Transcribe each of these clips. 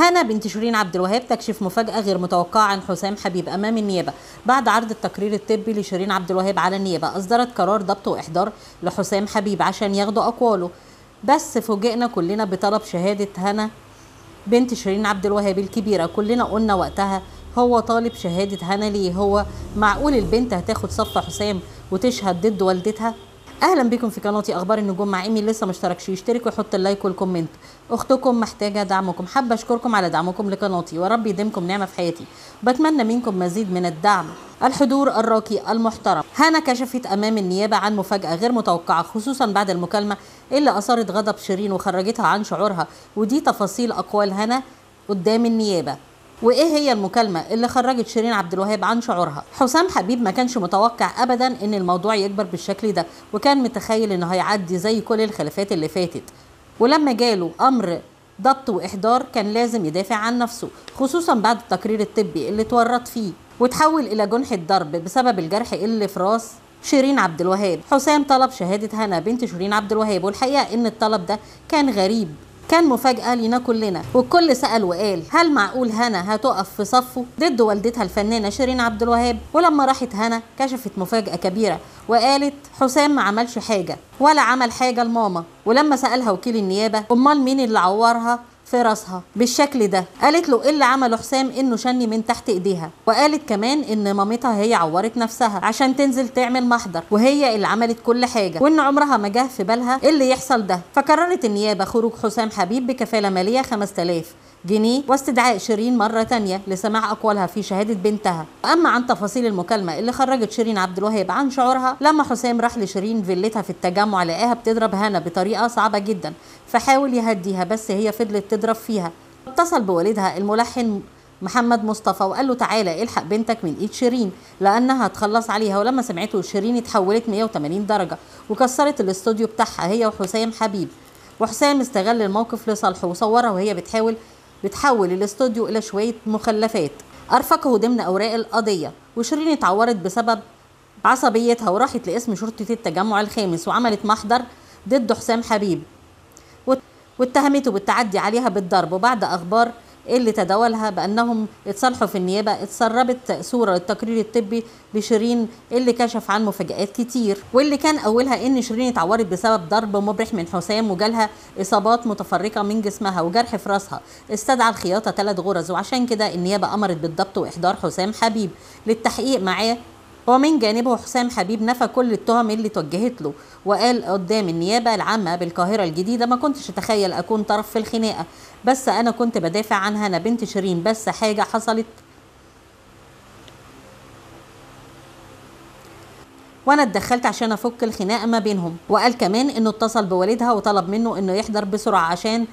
هنا بنت شيرين عبد الوهاب تكشف مفاجأة غير متوقعة عن حسام حبيب أمام النيابة بعد عرض التقرير الطبي لشيرين عبد الوهاب على النيابة. أصدرت قرار ضبط وإحضار لحسام حبيب عشان ياخدوا أقواله. بس فوجئنا كلنا بطلب شهادة هنا بنت شيرين عبد الوهاب الكبيرة. كلنا قلنا وقتها هو طالب شهادة هنا ليه؟ هو معقول البنت هتاخد صف حسام وتشهد ضد والدتها؟ أهلا بكم في قناتي أخبار النجوم مع ايمي لسه ما اشتركش يشترك ويحط ال like وال comment. أختكم محتاجة دعمكم. حابة أشكركم على دعمكم لقناتي. ورب يديمكم نعمة في حياتي. بتمنى منكم مزيد من الدعم. الحضور الراقي المحترم. هنا كشفت أمام النيابة عن مفاجأة غير متوقعة خصوصا بعد المكالمة اللي اثارت غضب شيرين وخرجتها عن شعورها. ودي تفاصيل أقوال هنا قدام النيابة. وإيه هي المكالمة اللي خرجت شيرين عبد الوهاب عن شعورها؟ حسام حبيب ما كانش متوقع ابدا إن الموضوع يكبر بالشكل ده وكان متخيل إنه هيعدي زي كل الخلافات اللي فاتت. ولما جاله أمر ضبط وإحضار كان لازم يدافع عن نفسه خصوصا بعد التقرير الطبي اللي اتورط فيه. وتحول إلى جنح الضرب بسبب الجرح اللي في راس شيرين عبد الوهاب. حسام طلب شهادة هنا بنت شيرين عبد الوهاب والحقيقة إن الطلب ده كان غريب. كان مفاجأة لينا كلنا والكل سأل وقال هل معقول هنا هتقف في صفه؟ ضد والدتها الفنانة شيرين عبد الوهاب. ولما راحت هنا كشفت مفاجأة كبيرة وقالت حسام ما عملش حاجة ولا عمل حاجة لماما. ولما سألها وكيل النيابة أمال مين اللي عورها؟ في راسها بالشكل ده. قالت له إيه اللي عمله حسام؟ إنه شني من تحت إيديها. وقالت كمان إن مامتها هي عورت نفسها عشان تنزل تعمل محضر وهي اللي عملت كل حاجة وإن عمرها ما جه في بالها اللي يحصل ده. فقررت النيابة خروج حسام حبيب بكفالة مالية 5000 جنيه واستدعاء شيرين مرة تانية لسماع أقوالها في شهادة بنتها. أما عن تفاصيل المكالمة اللي خرجت شيرين عبد الوهاب عن شعورها لما حسام راح لشيرين فيلتها في التجمع لقاها بتضرب هنا بطريقة صعبة جدا فحاول يهديها بس هي فضلت تضرب فيها. اتصل بوالدها الملحن محمد مصطفى وقال له تعالى إلحق بنتك من إيد شيرين لأنها هتخلص عليها ولما سمعته شيرين اتحولت 180 درجة وكسرت الاستوديو بتاعها هي وحسام حبيب. وحسام استغل الموقف لصالحه وصورها وهي بتحاول بتحول الاستوديو إلى شوية مخلفات. أرفقه ضمن أوراق القضية وشيرين اتعورت بسبب عصبيتها وراحت لاسم شرطة التجمع الخامس وعملت محضر ضد حسام حبيب واتهمته بالتعدي عليها بالضرب. وبعد أخبار اللي تداولها بأنهم اتصالحوا في النيابة اتسربت صورة للتقرير الطبي لشيرين اللي كشف عن مفاجآت كتير واللي كان أولها إن شيرين اتعورت بسبب ضرب مبرح من حسام وجالها إصابات متفرقة من جسمها وجرح في راسها. استدعى الخياطة ثلاث غرز وعشان كده النيابة أمرت بالضبط وإحضار حسام حبيب للتحقيق معاه ومن جانبه حسام حبيب نفى كل التهم اللي توجهت له وقال قدام النيابة العامة بالقاهرة الجديدة ما كنتش أتخيل أكون طرف في الخناقة بس أنا كنت بدافع عنها أنا بنت شيرين بس حاجة حصلت. وأنا اتدخلت عشان أفك الخناقة ما بينهم وقال كمان إنه اتصل بوالدها وطلب منه إنه يحضر بسرعة عشان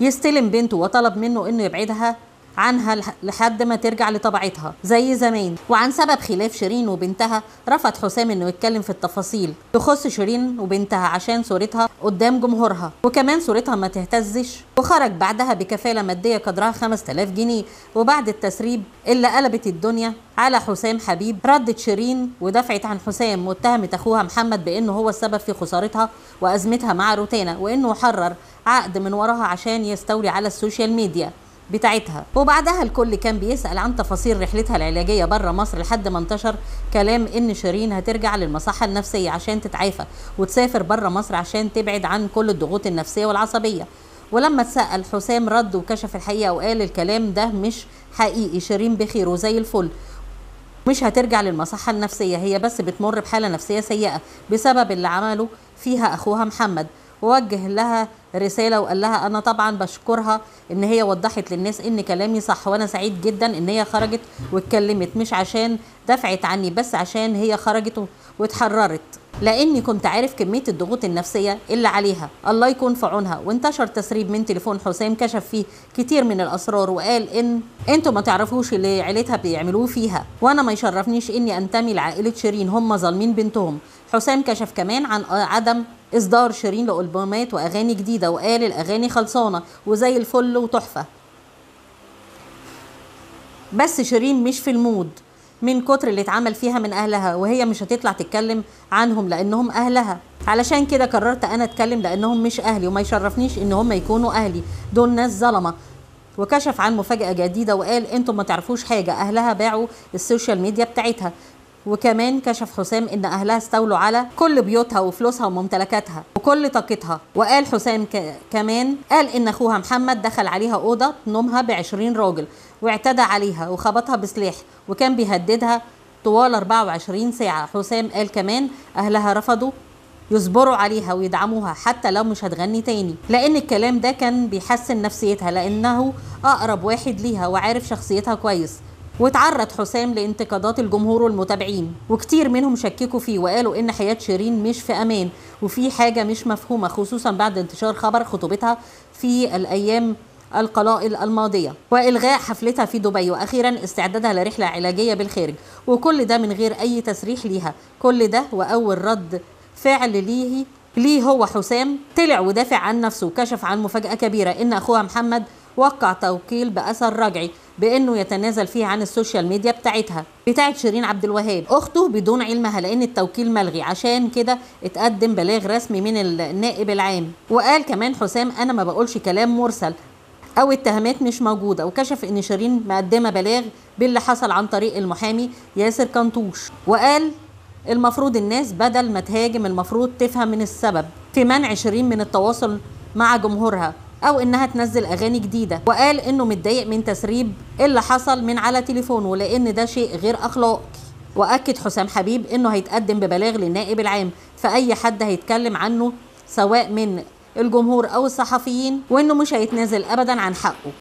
يستلم بنته وطلب منه إنه يبعدها عنها لحد ما ترجع لطبيعتها زي زمان. وعن سبب خلاف شيرين وبنتها رفض حسام إنه يتكلم في التفاصيل تخص شيرين وبنتها عشان صورتها قدام جمهورها. وكمان صورتها ما تهتزش. وخرج بعدها بكفالة مادية قدرها 5000 جنيه. وبعد التسريب اللي قلبت الدنيا على حسام حبيب. ردت شيرين ودفعت عن حسام واتهمت أخوها محمد بإنه هو السبب في خسارتها وأزمتها مع روتانا وإنه حرر عقد من وراها عشان يستولي على ال social media. بتاعتها. وبعدها الكل كان بيسأل عن تفاصيل رحلتها العلاجية بره مصر لحد ما انتشر كلام إن شيرين هترجع للمصحة النفسية عشان تتعافى وتسافر بره مصر عشان تبعد عن كل الضغوط النفسية والعصبية. ولما اتسأل حسام رد وكشف الحقيقة وقال الكلام ده مش حقيقي شيرين بخير وزي الفل. مش هترجع للمصحة النفسية هي بس بتمر بحالة نفسية سيئة بسبب اللي عمله فيها أخوها محمد. ووجه لها رسالة وقال لها أنا طبعا بشكرها إن هي وضحت للناس إن كلامي صح وأنا سعيد جدا إن هي خرجت واتكلمت مش عشان دفعت عني بس عشان هي خرجت واتحررت. لأني كنت عارف كمية الضغوط النفسية اللي عليها. الله يكون في عونها. وانتشر تسريب من تليفون حسام كشف فيه كتير من الأسرار وقال إن أنتوا ما تعرفوش اللي عيلتها بيعملوه فيها. وأنا ما يشرفنيش إني أنتمي لعائلة شيرين هم ظالمين بنتهم. حسام كشف كمان عن عدم إصدار شيرين لألبومات وأغاني جديدة وقال الأغاني خلصانة وزي الفل وتحفة. بس شيرين مش في المود من كتر اللي اتعمل فيها من أهلها وهي مش هتطلع تتكلم عنهم لأنهم أهلها. علشان كده قررت أنا أتكلم لأنهم مش أهلي وما يشرفنيش إن هم يكونوا أهلي. دول ناس ظلمة. وكشف عن مفاجأة جديدة وقال أنتم ما تعرفوش حاجة أهلها باعوا السوشيال ميديا بتاعتها. وكمان كشف حسام إن أهلها استولوا على كل بيوتها وفلوسها وممتلكاتها وكل طاقتها. وقال حسام ك... كمان قال إن أخوها محمد دخل عليها أوضة نومها ب 20 راجل واعتدى عليها وخبطها بسلاح وكان بيهددها طوال 24 ساعة. حسام قال كمان أهلها رفضوا يصبروا عليها ويدعموها حتى لو مش هتغني تاني. لأن الكلام ده كان بيحسن نفسيتها لأنه أقرب واحد ليها وعارف شخصيتها كويس. واتعرض حسام لانتقادات الجمهور والمتابعين وكتير منهم شككوا فيه وقالوا إن حياة شيرين مش في أمان وفي حاجة مش مفهومة خصوصا بعد انتشار خبر خطوبتها في الأيام القلائل الماضية. وإلغاء حفلتها في دبي وأخيرا استعدادها لرحلة علاجية بالخارج. وكل ده من غير أي تسريح ليها. كل ده وأول رد فعل ليه ليه هو حسام. طلع ودافع عن نفسه وكشف عن مفاجأة كبيرة إن أخوها محمد وقع توكيل بأثر رجعي. بأنه يتنازل فيه عن ال social media بتاعتها. بتاعت شيرين عبد الوهاب. أخته بدون علمها لأن التوكيل ملغي. عشان كده اتقدم بلاغ رسمي من النائب العام. وقال كمان حسام أنا ما بقولش كلام مرسل أو اتهامات مش موجودة. وكشف إن شيرين مقدمة بلاغ باللي حصل عن طريق المحامي ياسر كنطوش وقال المفروض الناس بدل ما تهاجم المفروض تفهم من السبب في منع شيرين من التواصل مع جمهورها. أو إنها تنزل أغاني جديدة. وقال إنه متضايق من تسريب اللي حصل من على تليفونه لأن ده شيء غير أخلاقي. وأكد حسام حبيب إنه هيتقدم ببلاغ للنائب العام. فأي حد هيتكلم عنه سواء من الجمهور أو الصحفيين وإنه مش هيتنازل ابدا عن حقه.